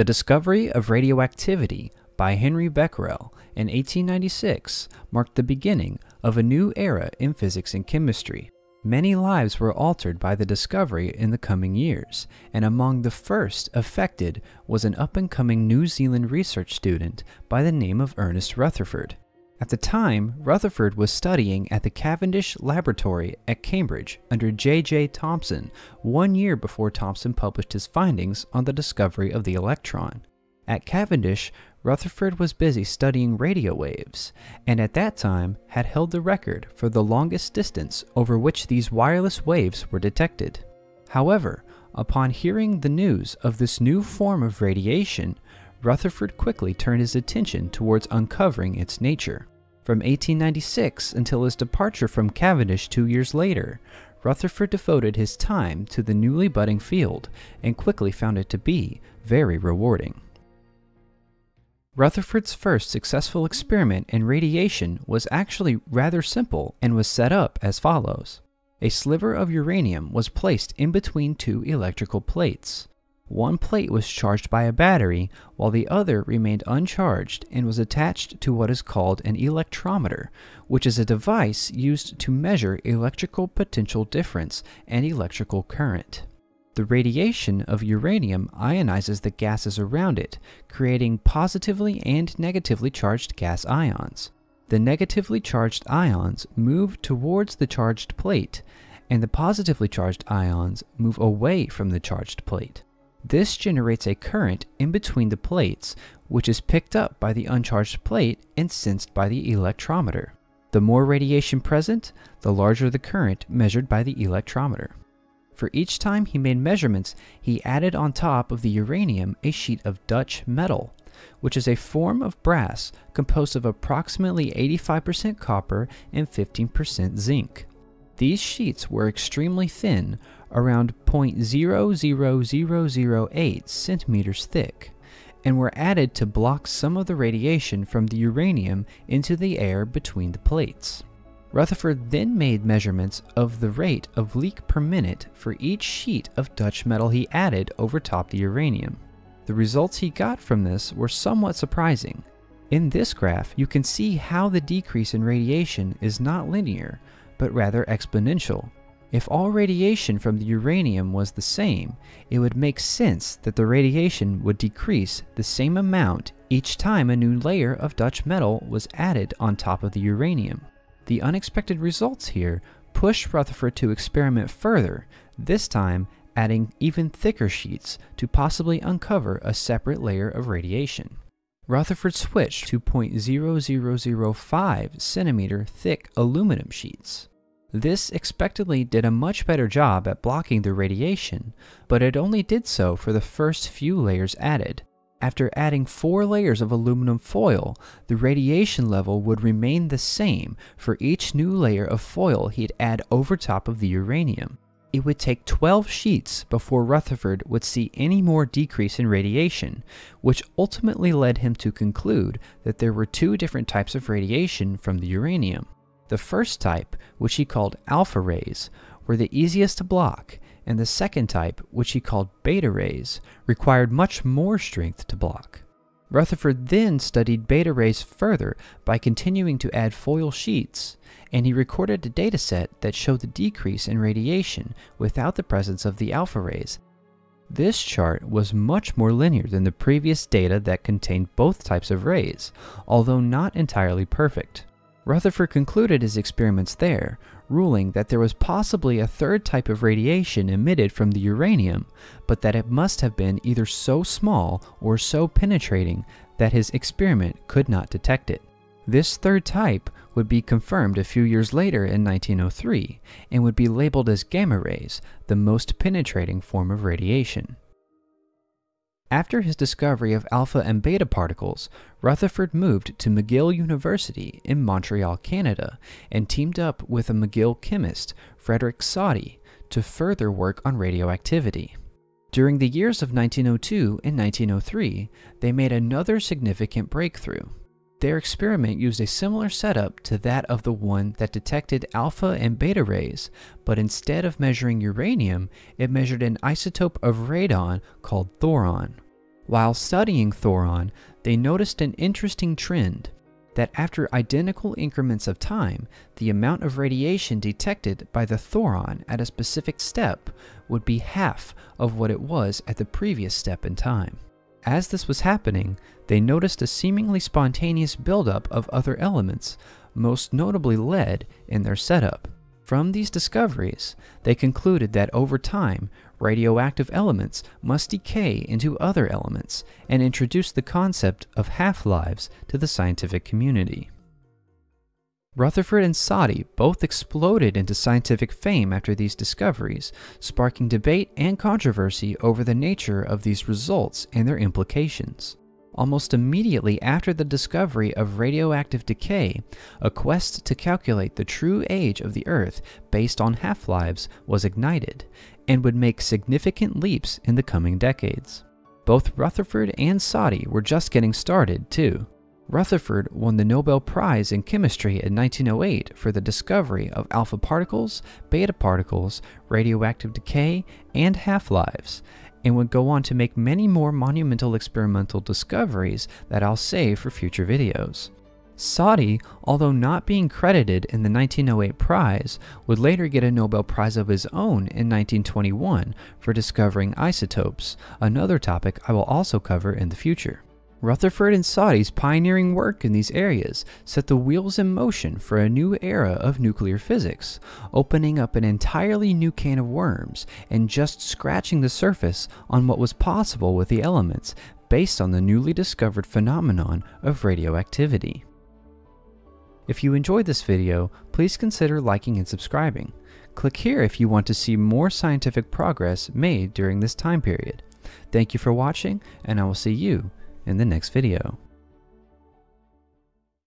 The discovery of radioactivity by Henry Becquerel in 1896 marked the beginning of a new era in physics and chemistry. Many lives were altered by the discovery in the coming years, and among the first affected was an up and coming New Zealand research student by the name of Ernest Rutherford. At the time, Rutherford was studying at the Cavendish Laboratory at Cambridge under J.J. Thomson, one year before Thomson published his findings on the discovery of the electron. At Cavendish, Rutherford was busy studying radio waves, and at that time had held the record for the longest distance over which these wireless waves were detected. However, upon hearing the news of this new form of radiation, Rutherford quickly turned his attention towards uncovering its nature. From 1896 until his departure from Cavendish two years later, Rutherford devoted his time to the newly budding field and quickly found it to be very rewarding. Rutherford's first successful experiment in radiation was actually rather simple and was set up as follows. A sliver of uranium was placed in between two electrical plates. One plate was charged by a battery, while the other remained uncharged and was attached to what is called an electrometer, which is a device used to measure electrical potential difference and electrical current. The radiation of uranium ionizes the gases around it, creating positively and negatively charged gas ions. The negatively charged ions move towards the charged plate, and the positively charged ions move away from the charged plate. This generates a current in between the plates, which is picked up by the uncharged plate and sensed by the electrometer. The more radiation present, the larger the current measured by the electrometer. For each time he made measurements, he added on top of the uranium a sheet of Dutch metal, which is a form of brass composed of approximately 85% copper and 15% zinc. These sheets were extremely thin, around 0.00008 centimeters thick, and were added to block some of the radiation from the uranium into the air between the plates. Rutherford then made measurements of the rate of leak per minute for each sheet of Dutch metal he added over top the uranium. The results he got from this were somewhat surprising. In this graph, you can see how the decrease in radiation is not linear, but rather exponential. If all radiation from the uranium was the same, it would make sense that the radiation would decrease the same amount each time a new layer of Dutch metal was added on top of the uranium. The unexpected results here pushed Rutherford to experiment further, this time adding even thicker sheets to possibly uncover a separate layer of radiation. Rutherford switched to 0.0005 centimeter thick aluminum sheets. This expectedly did a much better job at blocking the radiation, but it only did so for the first few layers added. After adding four layers of aluminum foil, the radiation level would remain the same for each new layer of foil he'd add over top of the uranium. It would take 12 sheets before Rutherford would see any more decrease in radiation, which ultimately led him to conclude that there were two different types of radiation from the uranium. The first type, which he called alpha rays, were the easiest to block, and the second type, which he called beta rays, required much more strength to block. Rutherford then studied beta rays further by continuing to add foil sheets, and he recorded a dataset that showed the decrease in radiation without the presence of the alpha rays. This chart was much more linear than the previous data that contained both types of rays, although not entirely perfect. Rutherford concluded his experiments there, ruling that there was possibly a third type of radiation emitted from the uranium, but that it must have been either so small or so penetrating that his experiment could not detect it. This third type would be confirmed a few years later in 1903 and would be labeled as gamma rays, the most penetrating form of radiation. After his discovery of alpha and beta particles, Rutherford moved to McGill University in Montreal, Canada, and teamed up with a McGill chemist, Frederick Soddy, to further work on radioactivity. During the years of 1902 and 1903, they made another significant breakthrough. Their experiment used a similar setup to that of the one that detected alpha and beta rays, but instead of measuring uranium, it measured an isotope of radon called thoron. While studying thoron, they noticed an interesting trend that after identical increments of time, the amount of radiation detected by the thoron at a specific step would be half of what it was at the previous step in time. As this was happening, they noticed a seemingly spontaneous buildup of other elements, most notably lead, in their setup. From these discoveries, they concluded that over time, radioactive elements must decay into other elements and introduced the concept of half-lives to the scientific community. Rutherford and Soddy both exploded into scientific fame after these discoveries, sparking debate and controversy over the nature of these results and their implications. Almost immediately after the discovery of radioactive decay, a quest to calculate the true age of the Earth based on half lives was ignited and would make significant leaps in the coming decades. Both Rutherford and Soddy were just getting started, too. Rutherford won the Nobel Prize in Chemistry in 1908 for the discovery of alpha particles, beta particles, radioactive decay, and half lives, and would go on to make many more monumental experimental discoveries that I'll save for future videos. Soddy, although not being credited in the 1908 prize, would later get a Nobel Prize of his own in 1921 for discovering isotopes, another topic I will also cover in the future. Rutherford and Soddy's pioneering work in these areas set the wheels in motion for a new era of nuclear physics, opening up an entirely new can of worms and just scratching the surface on what was possible with the elements based on the newly discovered phenomenon of radioactivity. If you enjoyed this video, please consider liking and subscribing. Click here if you want to see more scientific progress made during this time period. Thank you for watching, and I will see you in the next video.